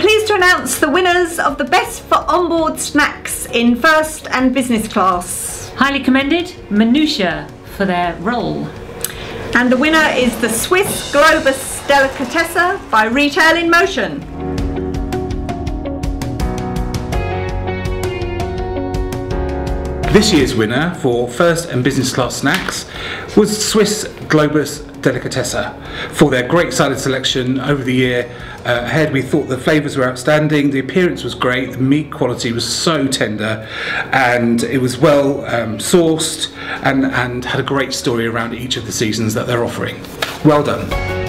pleased to announce the winners of the Best for Onboard Snacks in First and Business Class. Highly commended, Minutia, for their role. And the winner is the Swiss Globus Delicatessa by Retail in Motion. This year's winner for first and business class snacks was Swiss Globus Delicatessa for their great salad selection over the year uh, ahead. We thought the flavours were outstanding, the appearance was great, the meat quality was so tender, and it was well um, sourced and, and had a great story around each of the seasons that they're offering. Well done.